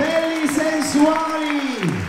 belli sensuali.